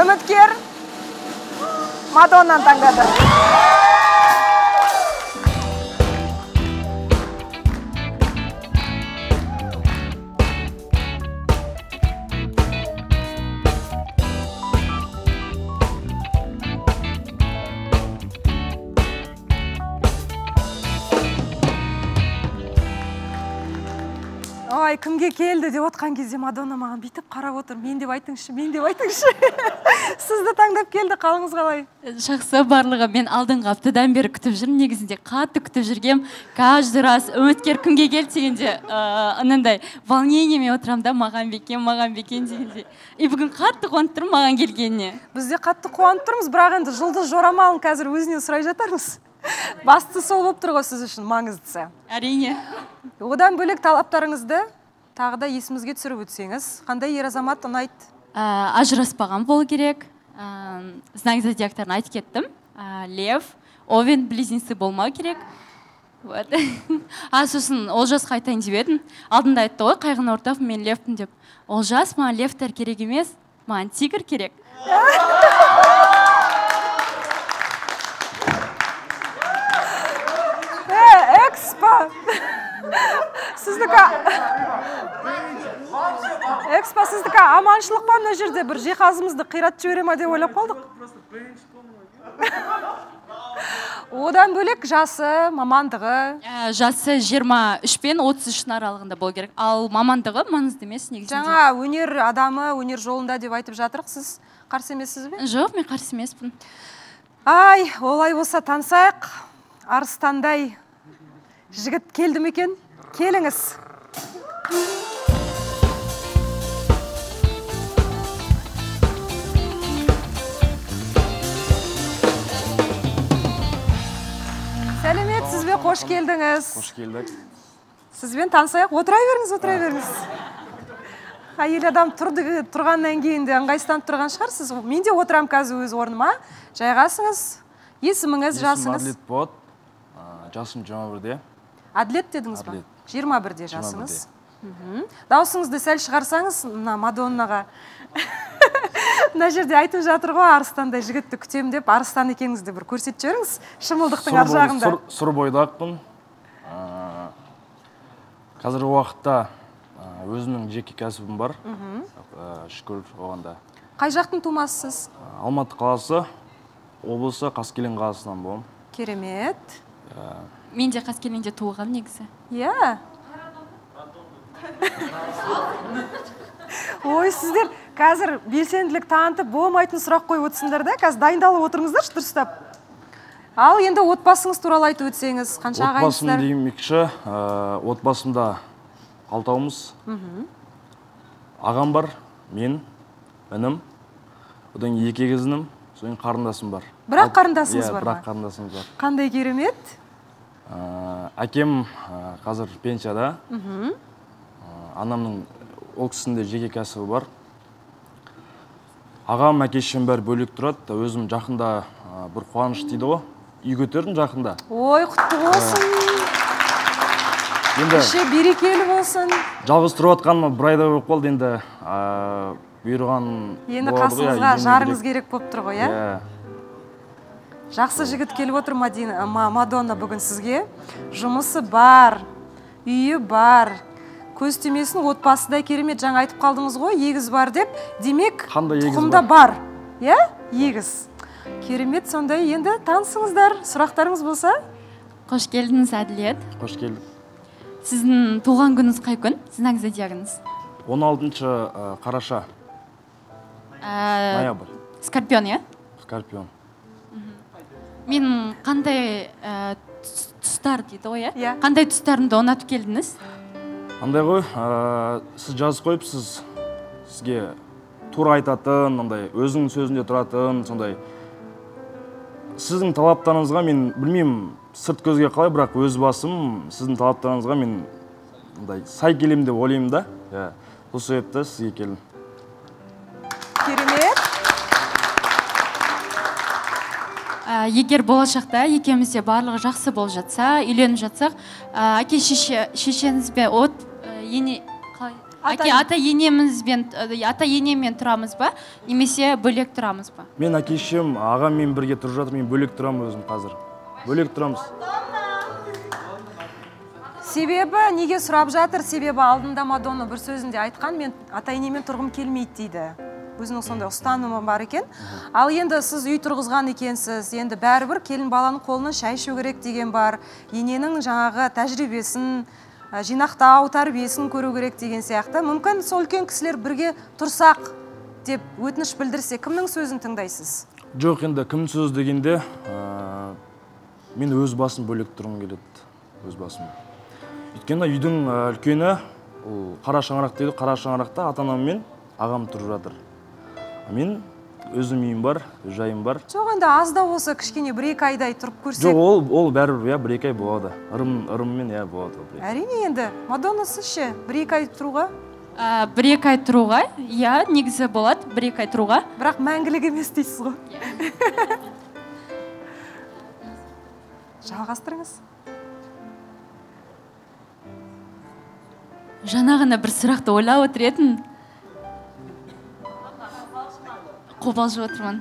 үміткер мадоннаны таңдады ой кімге келді деп отқан кезде мадонна маған бүйтіп қарап отыр. Мен деп айтыңызшы мен деп айтыңызшы сізді таңдап келді қалыңыз қалай? Жақсы барлығы. Мен алдыңғы аптадан бері күтіп жүрмін. Негізінде қатты күтіп жүргем. Каждый раз үміткер кімге келді дегенде анандай волнениемен отырамын да маған бекен маған бекен дегенде и бүгін қатты қуанып тұрмын маған келгеніне. Біз де қатты қуанып тұрмыз бірақ енді жұлдыз жорамалын қазір өзінен сұрай жатармыз. Бастысы сол болып тұр ғой сіз үшін маңыздысы. Әрине. Одан бөлек талаптарыңызды? Тағы да есімізге түсіріп өтсеңіз қандай ер азамат ұнайды? Ә, ажыраспаған болу керек. Ә, знак зодиактарын айтып кеттім. Ә, лев овен близнецы болмау керек. Вот. А сосын олжасқа айтайын деп едім. Алдында айтты ғой қайғыны ортақ мен левпін деп. Олжас маған левтер керек емес маған тигр керек. Е экспо! Сіздікі экспо сіздікі аманшылық па мына жерде? Бір жиһазымызды қиратып жібере ма деп ойлап қалдық. Одан бөлек жасы мамандығы? Ә, жасы 23 пен 33 аралығында болу керек. Ал мамандығы маңызды емес негізінде. Жаңа өнер адамы өнер жолында деп айтып жатырық. Сіз қарсы емессіз бе? Жоқ мен қарсы емеспін. Ай олай болса танысайық арыстандай жігіт келді ме екен? Келіңіз. Сәлеметсіз бе? Қош келдіңіз. Қош келдік. Сізбен танысайық. Отыра беріңіз отыра беріңіз. Әйел адам тұрды тұрғаннан кейін де ыңғайсызданып тұрған шығарсыз. Мен де отырамын қазір өз орныма. Жайғасыңыз. Есіміңіз жасыңыз? Әділет болады жасым жиырма бірде әділет дедіңіз ба? Жиырма бірде жасыңыз. Мхм. Дауысыңызды сәл шығарсаңыз мына мадоннаға. Мына жерде айтып жатыр ғой арыстандай жігітті күтемін деп. Арыстан екеніңізді бір көрсетіп жіберіңіз шымылдықтың ар жағында сұр, бойдақпын қазіргі уақытта өзімнің жеке кәсібім бар. Шүкір оған да. Қай жақтың тумасысыз? Алматы қаласы облысы қаскелең қаласынан боламын керемет. Мен де қаскелеңде туылғанмын негізі. Иә. Ой сіздер қазір белсенділік танытып болмайтын сұрақ қойып отырсыңдар да. Қазір дайындалып отырыңыздаршы дұрыстап ал енді отбасыңыз туралы айтып өтсеңіз қанша отбасым ағайындысыздар демекші ә, отбасымда алтауымыз. Ағам бар мен інім. Одан кейін екі егіз інім содан кейін қарындасым бар. Бір-ақ қарындасыңыз иә, бар бір-ақ ма? қарындасымыз бар. Қандай керемет. Әкем ә, қазір пенсияда. Ә, анамның ол кісінің де жеке кәсібі бар. Ағам әке шешем бәрі бөлек тұрады өзім жақында ә, бір қуаныш дейді ғой. Үй көтердім жақында. Ой құтты болсын. Енді іші берекелі болсын. жалғыз тұрып жатқаныма бір айдай болып қалды енді. Ә, бұйырған енді қасыңызға жарыңыз керек. керек болып тұр ғой иә? Иә. Жақсы жігіт келіп отыр Мадина, Ма- мадонна бүгін сізге. Жұмысы бар үйі бар. Көз тимесін отбасы да керемет жаңа айтып қалдыңыз ғой егіз бар деп. Демек тұқымда бар? иә? Егіз. Керемет сондай енді танысыңыздар сұрақтарыңыз болса. Қош келдіңіз әділет. Қош келдік. Сіздің туған күніңіз қай күн? Знак зодиагыңыз 16 ә, қараша. Ә, ноябрь. скорпион иә? Скорпион. Мен қандай ә, тұс- тұстар дейді ғой иә? Иә. қандай тұстарымды ұнатып келдіңіз андай ғой ә, сіз жазып қойып сіз сізге тура айтатын андай өзінің сөзінде тұратын сондай. Сіздің талаптарыңызға мен білмеймін сырт көзге қалай бірақ өз басым сіздің талаптарыңызға мен андай сай келемін деп ойлаймын да. Иә. Сол себепті сізге келдім. Ә, егер болашақта екеумізде барлығы жақсы болып жатса үйленіп жатсақ ә, әке шеше шешеңізбен от ә, ене қалай? Әке ата енемізбен ата енеммен тұрамыз ба немесе бөлек тұрамыз ба? Мен әке шешем ағаммен бірге тұрып жатыр мен бөлек тұрамын өзім қазір. Бөлек тұрамыз. Себебі неге сұрап жатыр? Себебі алдында мадонна бір сөзінде айтқан мен ата енемен тұрғым келмейді дейді. Өзінің сондай ұстанымы бар екен. Ал енді сіз үй тұрғызған екенсіз. Енді бәрібір келін баланың қолынан шай ішу керек деген бар. Ененің жаңағы тәжірибесін жинақтау тәрбиесін көру керек деген сияқты. Мүмкін сол үлкен кісілер бірге тұрсақ деп өтініш білдірсе кімнің сөзін тыңдайсыз? Жоқ енді кім сөз дегенде ә, мен өз басым бөлек тұрғым келеді. Өз басым. Өйткені үйдің үлкені ол қара шаңырақ дейді. Қара шаңырақта ата анам мен ағам тұрып жатыр. Мен өзім үйім бар өз жайым бар. Жоқ енді аз да болса кішкене бір екі айдай тұрып көрсек. Жоқ ол ол бәрібір иә бір екі ай болады. Ырым ырыммен иә болады ол әрине енді. Мадонна сіз ше бір екі ай тұруға? Ә, бір екі ай тұруға иә негізі болады бір екі ай тұруға. Бірақ мәңгілік емес дейсіз ғой. Жалғастырыңыз. Жаңа ғана бір сұрақты ойлап отыр едім. Қобалжып отырмын.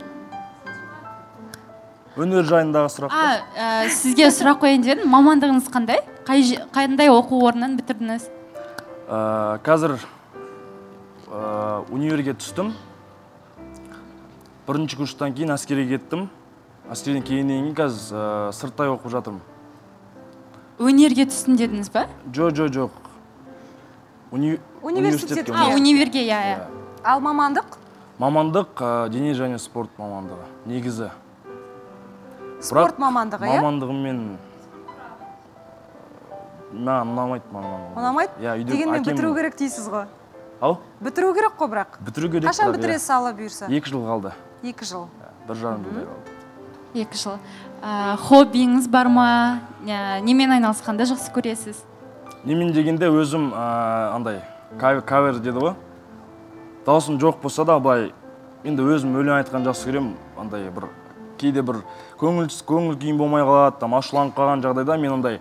өнер жайындағы сұрақ а ә, сізге сұрақ қояйын деп едім мамандығыңыз қандай? Қай, қандай оқу орнын бітірдіңіз? Ә, қазір ә, универге түстім. Бірінші курстан кейін әскерге кеттім. Әскерден келгеннен кейін қазір ә, сырттай оқып жатырмын. Өнерге түстім дедіңіз ба? Жоқ жоқ жоқ. Уни... Университетке. а универге иә. Иә. Ал мамандық? Мамандық ә, дене және спорт мамандығы. Негізі. Спорт мамандығы иә? мамандығым мен маған ұнамайды мамандығым. Ұнамайды иә үйде дегенмен әкем- бітіру керек дейсіз ғой. Ау бітіру керек қой бірақ. Бітіру керек қашан бірақ, иә. бітіресіз алла бұйырса? Екі жыл қалды. Екі жыл. Иә, бір жарым жылдай қалды. Екі жыл. Ә, хоббиіңіз бар ма? Ә, немен айналысқанды жақсы көресіз? Немен дегенде өзім ә, андай кавер, кавер деді ғой. Даусым жоқ болса да былай енді өзім өлең айтқан жақсы көремін. Андай бір кейде бір көңіл көңіл күйім болмай қалады там ашуланып қалған жағдайда мен андай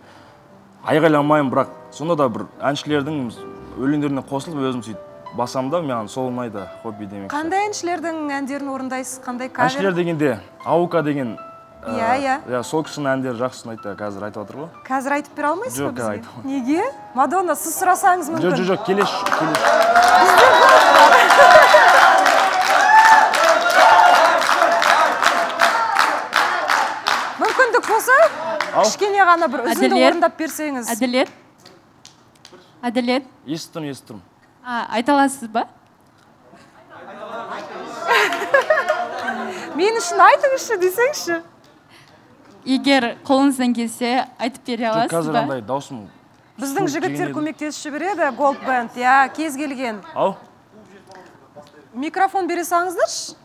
айғайламаймын бірақ сонда да бір әншілердің өлеңдеріне қосылып өзім сөйтіп басамын да маған сол ұнайды хобби демекші қандай әншілердің әндерін орындайсыз? Қандай кавер? Әншілер дегенде аука деген ә, Иә, иә. иә сол кісінің әндері жақсы ұнайды қазір айтып жатыр ғой. Қазір айтып бере алмайсыз Жоқ, ба бізге неге? Мадонна сіз сұрасаңыз жоқ мүмкін. Жоқ жоқ келесі келесі. Кішкене ғана бір үзінді орындап берсеңіз. Әділет. Әділет. Естіп тұрмын естіп тұрмын а, айта аласыз ба? Мен үшін айтыңызшы десеңізші егер қолыңыздан келсе айтып бере аласыз қазір ба? андай даусым біздің жігіттер көмектесіп жібереді голд бенд иә кез келген. Ау. Микрофон бере салыңыздаршы.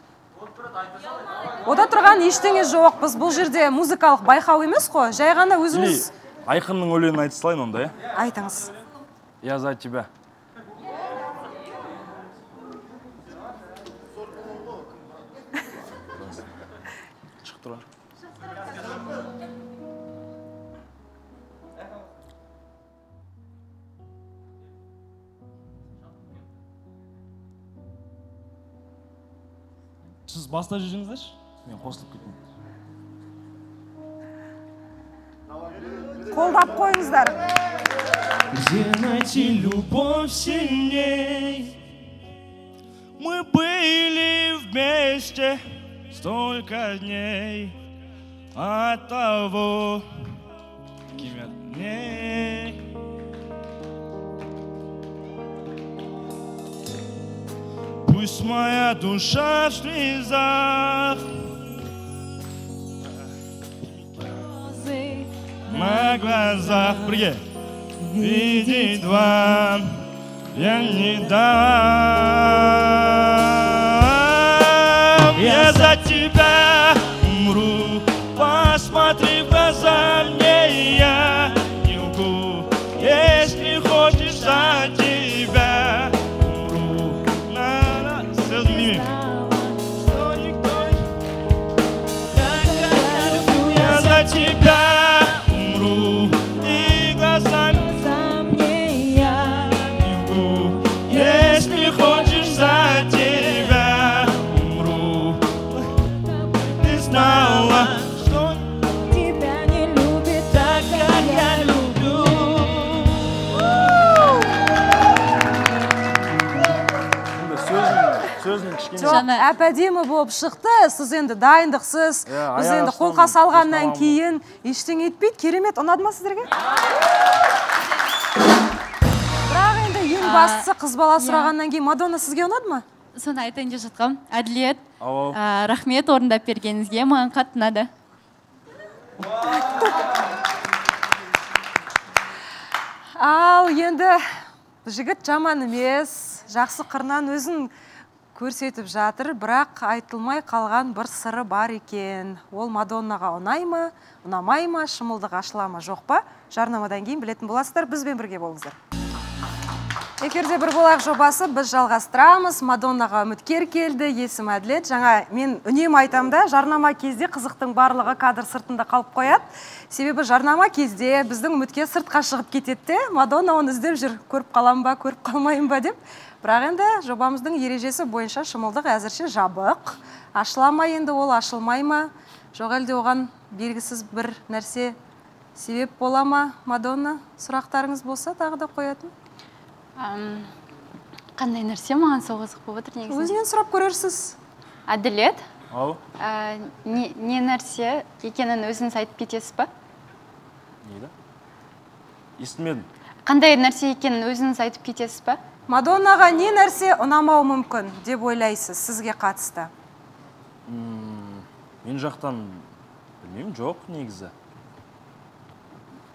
Ода тұрған ештеңе жоқ. Біз бұл жерде музыкалық байқау емес қой. Жай ғана или өзіңіз айқынның өлеңін айта салайын онда иә? Айтыңыз. Я за тебя. баста жүрсеңіздерші мен қосылып кетейін қолдап қойыңыздар Где найти любовь сильней? Мы были вместе столько дней От того, кем я дней Пусть моя душа в слезах На глазах Бірге видеть вам я не дам. Я за тебя умру, посмотри в глаза мне, я не лгу. Если хочешь за тебя Жаңа- әп әдемі болып шықты сіз енді дайындықсыз Иә, біз енді қолқа салғаннан кейін ештеңе етпейді. Керемет ұнады ма сіздерге? Бірақ енді ең бастысы қыз бала иә. сұрағаннан кейін мадонна сізге ұнады ма? Соны айтайын деп жатқам. Әділет ә, рахмет орындап бергеніңізге. Маған қатты ұнады. Ал енді жігіт жаман емес. Жақсы қырынан өзін көрсетіп жатыр бірақ айтылмай қалған бір сыры бар екен. Ол мадоннаға ұнай ма ұнамай ма шымылдық ашыла ма жоқ па? жарнамадан кейін білетін боласыздар бізбен бірге болыңыздар. Эфирде бір болайық жобасы біз жалғастырамыз. Мадоннаға үміткер келді есімі әділет. Жаңа мен үнемі айтамын да жарнама кезде қызықтың барлығы кадр сыртында қалып қояды. Себебі жарнама кезде біздің үміткер сыртқа шығып кетеді мадонна оны іздеп жүр. Көріп қаламын ба көріп қалмайын ба? деп. Бірақ енді жобамыздың ережесі бойынша шымылдық әзірше жабық. Ашыла енді ол ашылмай ма? Жоқ әлде оған белгісіз бір нәрсе себеп бола ма мадонна? Сұрақтарыңыз болса тағы да қоятын. Қандай нәрсе маған сол қызық болып отыр негізі? Өзінен сұрап көрерсіз. Әділет? Ау. Ә, не, не нәрсе екенін өзіңіз айтып кетесіз ба? Не да естімедім. Қандай нәрсе екенін өзіңіз айтып кетесіз ба? Мадоннаға не нәрсе ұнамауы мүмкін деп ойлайсыз сізге қатысты? Мен жақтан білмеймін жоқ негізі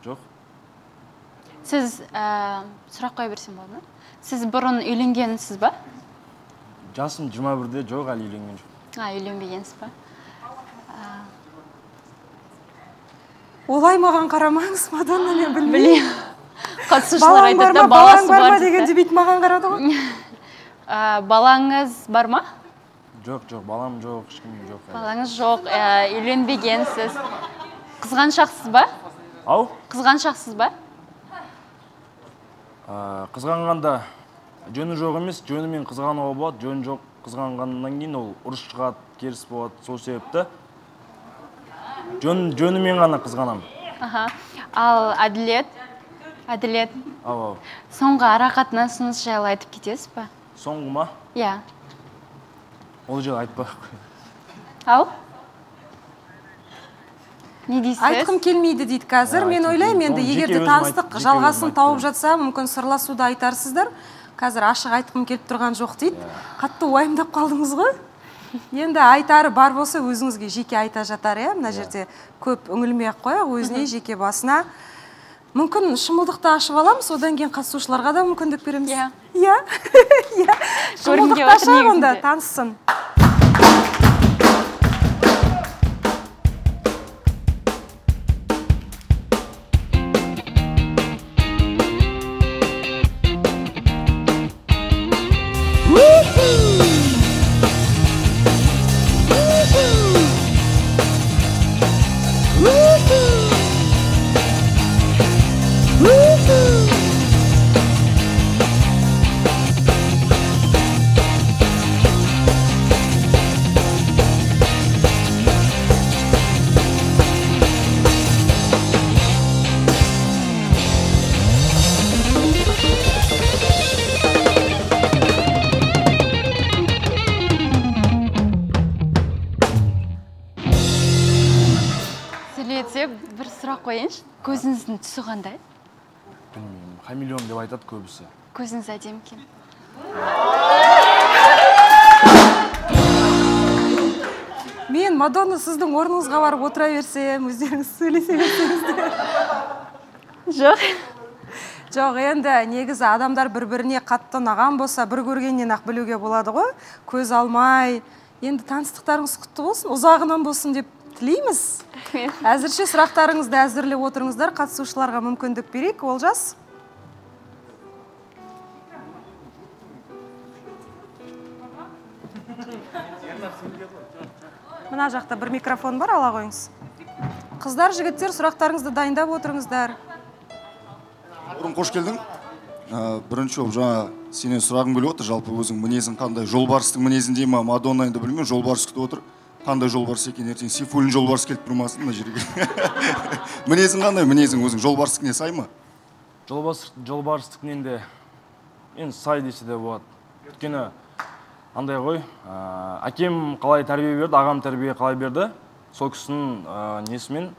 жоқ сіз ә, сұрақ қоя берсем болады ма? Сіз бұрын үйленгенсіз ба? Жасым 21-де жоқ әлі үйленген жоқ а үйленбегенсіз ба? Олай маған қарамаңыз мадонна мен білмеймін. Білемін. Қатысушылар айтады да баласы бар ма дегенде бүйтіп маған қарады ғой. Ә, балаңыз бар ма? Жоқ жоқ балам жоқ ешкім жоқ балаңыз жоқ ә, үйленбегенсіз. Қызғаншақсыз ба? Ау? Қызғаншақсыз ба? ә, қызғанғанда жөні жоқ емес жөнімен қызғануға болады. Жөні жоқ қызғанғаннан кейін ол ұрыс шығады керіс болады сол себепті жөн жөнімен ғана қызғанамын. Аха. Ал әділет? Әділет. Ау соңғы ара қатынасыңыз жайлы айтып кетесіз ба? Соңғы ма? Иә. Ол жайлы айтпай ақ ау? Не дейсіз айтқым келмейді дейді қазір. Иә, мен ойлаймын енді егер де таныстық жалғасын тауып жатса мүмкін сырласуда айтарсыздар. Қазір ашық айтқым келіп тұрған жоқ дейді. Қатты уайымдап қалдыңыз ғой. Енді айтары бар болса өзіңізге жеке айта жатар иә? Мына жерде көп үңілмей ақ қояйық өзіне жеке басына. Мүмкін шымылдықты ашып аламыз одан кейін қатысушыларға да мүмкіндік береміз. Иә. иә? Иә. Шымылдықты ашайық онда таныссын. Көзіңіздің түсі қандай білмеймін хамелеон деп айтады көбісі көзіңіз әдемі екен мен мадонна сіздің орныңызға барып отыра берсем өздеріңіз сөйлесе берсеңіздер жоқ. Жоқ енді негізі адамдар бір біріне қатты ұнаған болса бір көргеннен ақ білуге болады ғой. Көз алмай. Енді таныстықтарыңыз құтты болсын ұзағынан болсын деп тілейміз. Әзірше сұрақтарыңызды әзірлеп отырыңыздар. Қатысушыларға мүмкіндік берейік. Олжас? Мына жақта бір микрофон бар ала қойыңыз. Қыздар жігіттер сұрақтарыңызды дайындап отырыңыздар. Бұрын қош келдің. Ә, бірінші болып жаңа сенен сұрағым келіп отыр. Жалпы өзің мінезің қандай? Жолбарыстың мінезіндей ма? Мадонна енді білмеймін. Жолбарыс күтіп отыр. Қандай жолбарыс екен ертең? Сейфуллин жолбарыс келіп тұрмасын мына жерге. Мінезің қандай? Мінезің өзің жолбарыстікіне сай ма? Жолбарыс жолбарыстікінен де енді сай десе де болады. Өйткені андай ғой ә, әкем қалай тәрбие берді ағам тәрбие қалай берді сол кісінің ә, несімен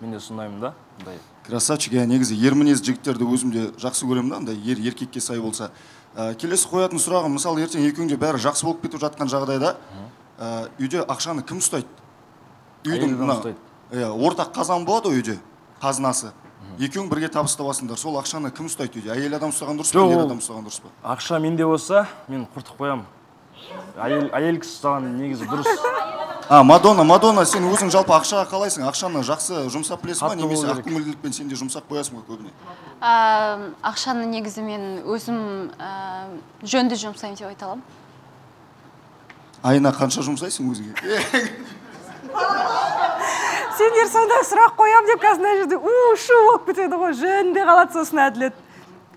мен де сондаймын да андай. Красавчик иә негізі ер мінезді жігіттерді өзім де жақсы көремін да андай ер еркекке сай болса. Ә, келесі қоятын сұрағым мысалы ертең екеуіңде бәрі жақсы болып кетіп жатқан жағдайда ә, үйде ақшаны кім ұстайды? Үйдің мына иә ортақ қазан болады ғой үйде қазынасы. Екеуің бірге табыстабасыңдар сол ақшаны кім ұстайды үйде? Әйел адам ұстаған дұрыс па ер адам ұстаған дұрыс па? ақша менде болса мен құртып қоямын. Әйел әйел кісі ұстаған негізі дұрыс. А мадонна мадонна сен өзің жалпы ақшаға қалайсың? Ақшаны жақсы жұмсап білесің ба? Немесе ақкөңілділікпен сен де жұмсап қоясың ғой көбіне? Ә, ақшаны негізі мен өзім ә, жөнді жұмсаймын деп айта аламын. Айына қанша жұмсайсың өзіңе? Сендер сондай сұрақ қоямын деп қазір мына жерде у шу болып кетеді ғой. Жөнінде қалады сосын әділет.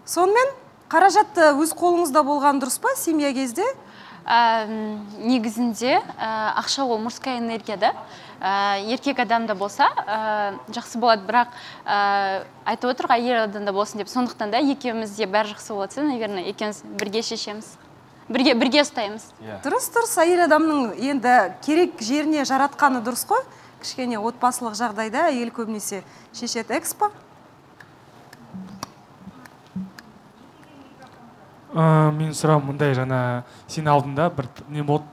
Сонымен қаражатты өз қолыңызда болған дұрыс па семья кезде? Ә, негізінде ә, ақша ол мужская энергия да ә, еркек адамда болса ә, жақсы болады. Бірақ ә, айтып отырық әйел адамда болсын деп. Сондықтан да екеумізде бәрі жақсы болады. Наверное екеуміз бірге шешеміз. Бірге бірге ұстаймыз. Иә. Дұрыс дұрыс. Әйел адамның енді керек жеріне жаратқаны дұрыс қой. Кішкене отбасылық жағдайда әйел көбінесе шешеді. Экспо? Ә, менің сұрағым мындай жаңа сен алдында бір не болды?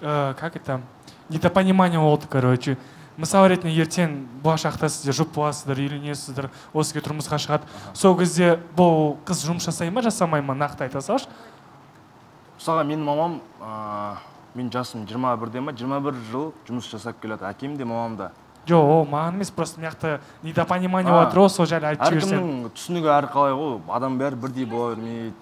Ә, как это? Недопонимание болды короче. Мысалы ретінде ертең болашақта сіздер жұп боласыздар үйленесіздер осы кісіге тұрмысқа шығады. Сол кезде бұл қыз жұмыс жасай ма жасамай ма? Нақты айта салшы. Мысалға менің мамам ә, менің жасым 21-де ма? 21 жыл жұмыс жасап келеді. Әкем де мамам да. Жоқ ол маған емес просто мына жақта недопонимание болып жатыр ғой сол жайлы айтып жіберсең. әркімнің түсінігі әрқалай ғой? Адам бәрі бірдей бола бермейді.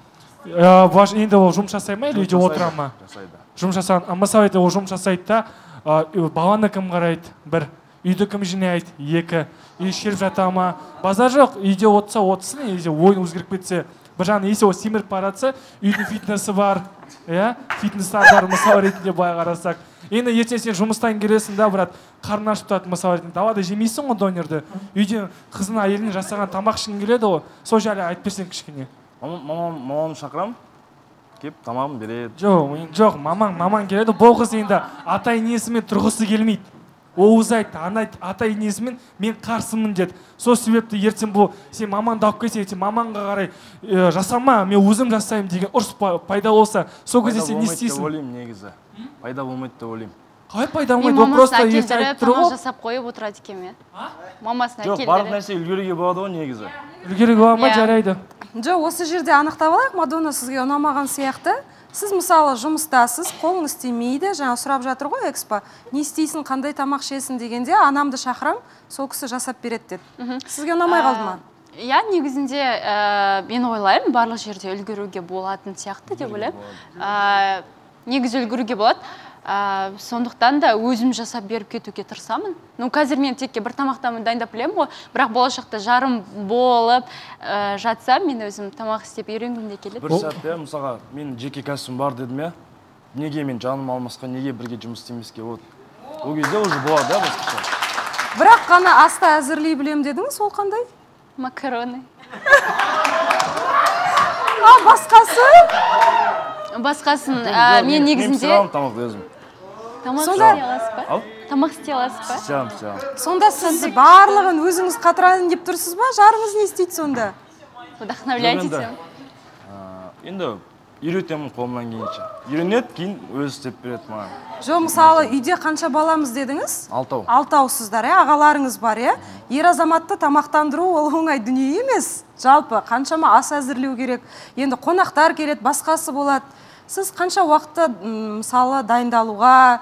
Былайша- енді ол жұмыс жасай ма или үйде отыра ма? жасайды жұмыс жасаған мысалы ол жұмыс жасайды да баланы кім қарайды? бір үйді кім жинайды? Екі үй ішіп жата ма? Базар жоқ үйде отырса отырсын если ойын өзгеріп кетсе бір жағынан если ол семіріп бара жатса үйдің фитнесі бар иә? Фитнестар бар мысалы ретінде былай қарасақ. Енді ертең сен жұмыстан келесің да брат қарның ашып тұрады мысалы ретінде. Далада жемейсің ғой донерді. Үйде қызың әйелің жасаған тамақ ішкің келеді ғой. Сол жайлы айтып берсең кішкене. Мамам мамам мамамды шақырамын. Келіп тамағын береді. Жоқ жоқ мамаң мамаң келеді. Бұл қыз енді ата енесімен тұрғысы келмейді. Ол өзі айтты ана ата енесімен мен қарсымын деді. Сол себепті ертең бұл сен мамаңды алып келсе ертең мамаңға қарай «Е, жасама мен өзім жасаймын деген ұрыс па- пайда болса сол кезде сен не болмайды деп істейсің? ойлаймын негізі. Пайда болмайды деп ойлаймын. Қалай пайда болмайды? Ол просто ертең әкелдіріп айтып тұр тамақ ғой. жасап қойып отырады екенмін мамасын жоқ барлық нәрсе үлгеруге болады ғой негізі. Үлгеруге бола ма? Иә. жарайды. Жоқ осы жерде анықтап алайық. Мадонна сізге ұнамаған сияқты. Сіз мысалы жұмыстасыз қолыңыз тимейді жаңа сұрап жатыр ғой экспо не істейсің қандай тамақ ішесің дегенде анамды шақырамын сол кісі жасап береді деді. Сізге ұнамай қалды ма? Иә негізінде ә, мен ойлаймын барлық жерде үлгеруге болатын сияқты деп ойлаймын. ә, негізі үлгеруге болады. Ә, сондықтан да өзім жасап беріп кетуге тырысамын. Ну қазір мен текке бір тамақтан дайындап білемін ғой. Бірақ болашақта жарым болып ә, жатсам мен өзім тамақ істеп үйренгім де келеді. Бір сәтте иә мысалға менің жеке кәсібім бар дедім иә. Неге мен жаным алмасқа неге бірге жұмыс істемеске вот. Ол кезде уже болады да басқаша? Бірақ қана асты әзірлей білемін дедіңіз ол қандай? Макароны. А басқасы? Басқасын ә, мен мен негізінде пісе аламын тамақты өзім тамақ істей аласыз ба? Ау тамақ істей аласыз ба? Аламын аламын сонда сіз барлығын өзіңіз қатырайын деп тұрсыз ба? Жарыңыз не істейді сонда? Ә, енді үйретемін қолымнан келгенше. Үйренеді кейін өзі істеп береді маған. Жоқ мысалы үйде қанша баламыз дедіңіз? Алтау. Алтаусыздар иә ағаларыңыз бар иә. Ер азаматты тамақтандыру ол оңай дүние емес. Жалпы қаншама ас әзірлеу керек. Енді қонақтар келеді басқасы болады. Сіз қанша уақытты м, мысалы дайындалуға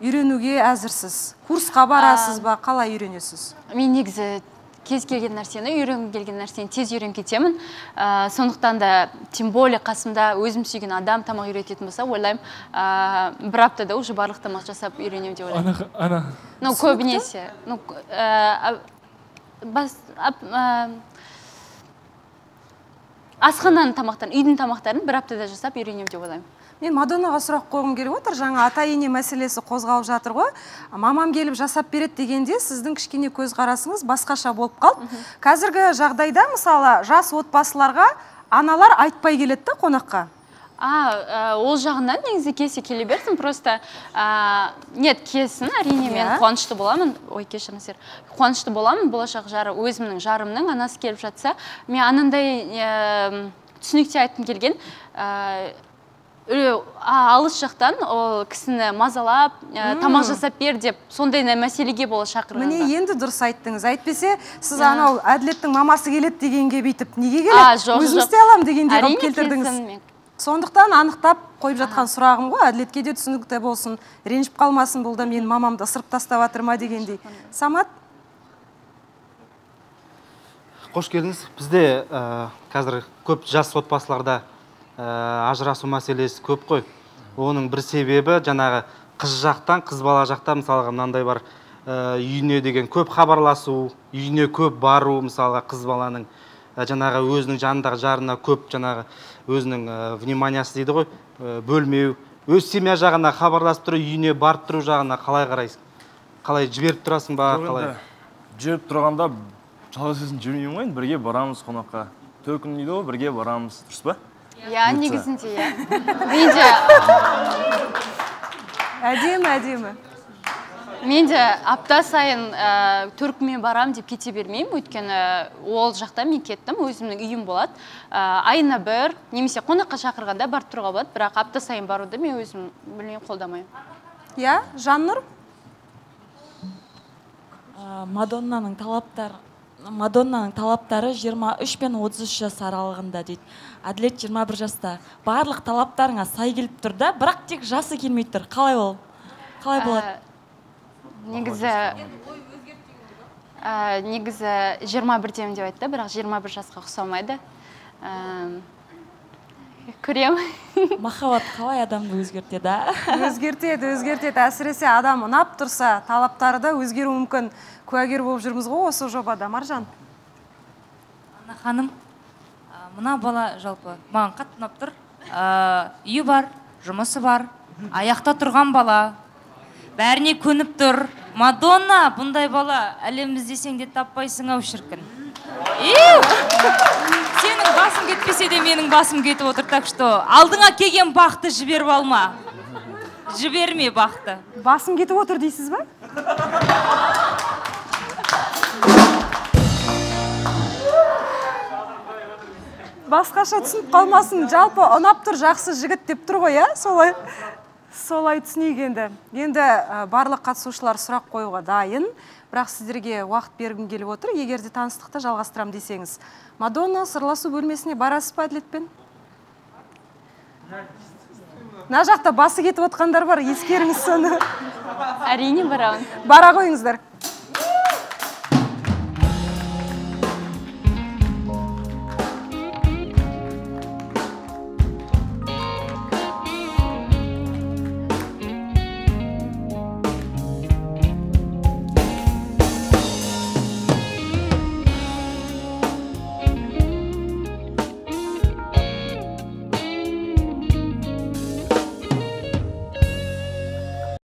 үйренуге әзірсіз? Курсқа барасыз ба? Қалай үйренесіз? мен негізі кез келген нәрсені үйренгім келген нәрсені тез үйреніп кетемін. Ә, сондықтан да тем более қасымда өзім сүйген адам тамақ үйрететін болса ойлаймын ә, бір аптада уже барлық тамақ жасап үйренемін деп ойлаймын. Ана ана ну көбінесе. Ну ә, бас ап- ә, асхананың тамақтарын үйдің тамақтарын бір аптада жасап үйренемін деп ойлаймын. Мен мадоннаға сұрақ қойғым келіп отыр. Жаңа ата ене мәселесі қозғалып жатыр ғой. Мамам келіп жасап береді дегенде сіздің кішкене көзқарасыңыз басқаша болып қалды. Қазіргі жағдайда мысалы жас отбасыларға аналар айтпай келеді да қонаққа. А ә, ол жағынан негізі келсе келе берсін просто ә, нет келсін әрине мен Иә. қуанышты боламын. Ой кешіріңіздер қуанышты боламын. Болашақ жары өзімнің жарымның анасы келіп жатса мен анандай ә, түсінікте айтқым келген ә, алыс жақтан ол кісіні мазалап ә, тамақ жасап бер деп сондай мәселеге бола шақырған міне енді дұрыс айттыңыз. Әйтпесе сіз анау әділеттің мамасы келеді дегенге бүйтіп неге А, келеді жоқ, өзім істей аламын дегендей қылып келтірдіңіз. Сондықтан анықтап қойып жатқан сұрағым ғой әділетке де түсінікті болсын ренжіп қалмасын бұл да менің мамамды ысырып тастап жатыр ма дегендей. Самат? Қош келдіңіз. Бізде ә, қазір көп жас отбасыларда ә, ажырасу мәселесі көп қой. Оның бір себебі жаңағы қыз жақтан қыз бала жақтан мысалға мынандай бар ә, үйіне деген көп хабарласу үйіне көп бару мысалға қыз баланың ә, жаңағы өзінің жанындағы жарына көп жаңағы өзінің ә, вниманиясы дейді ғой ә, бөлмеу. Өз семья жағына хабарласып тұру үйіне барып тұру жағына қалай қарайсың? Қалай жіберіп тұрасың ба қалай? жүріп тұрғанда жалғыз өзін жүрмеймін ғой енді бірге барамыз қонаққа. Төркін дейді ғой бірге барамыз. Дұрыс па? Иә негізінде иә әдемі әдемі. Мен де апта сайын ә, түркімен барам деп кете бермеймін. Өйткені ол жақта мен кеттім өзімнің үйім болады. Ә, айына бір немесе қонаққа шақырғанда барып тұруға болады. Бірақ апта сайын баруды мен өзім білмеймін қолдамаймын. Иә жаннұр? Ә, мадоннаның талаптар мадоннаның талаптары 23 пен 33 жас аралығында дейді. Әділет 21 жаста. Барлық талаптарыңа сай келіп тұр да бірақ тек жасы келмей тұр. Қалай ол? Қалай болады? Ә, негізі ә, негізі 21-демін деп айтты бірақ 21 жасқа ұқсамайды ә, көремін махаббат қалай адамды өзгертеді а? өзгертеді өзгертеді. Әсіресе адам ұнап тұрса талаптары да өзгеруі мүмкін. Куәгер болып жүрміз ғой осы жобада маржан. Ана ханым ә, мына бала жалпы маған қатты ұнап тұр. Ә, үйі бар жұмысы бар аяқта тұрған бала. Бәріне көніп тұр. Мадонна бұндай бала әлем іздесең де таппайсың ау шіркін. Сенің басың кетпесе де менің басым кетіп отыр так что. Алдыңа келген бақты жіберіп алма. Жіберме бақты. Басым кетіп отыр дейсіз ба? Басқаша түсініп қалмасын. Жалпы ұнап тұр жақсы жігіт деп тұр ғой иә? Солай. Солай түсінейік енді. Енді барлық қатысушылар сұрақ қоюға дайын. Бірақ сіздерге уақыт бергім келіп отыр. Егер де таныстықты жалғастырам десеңіз. Мадонна сырласу бөлмесіне барасыз ба әділетпен? Мына жақта басы кетіп отқандар бар ескеріңіз соны. Әрине барамын бара қойыңыздар.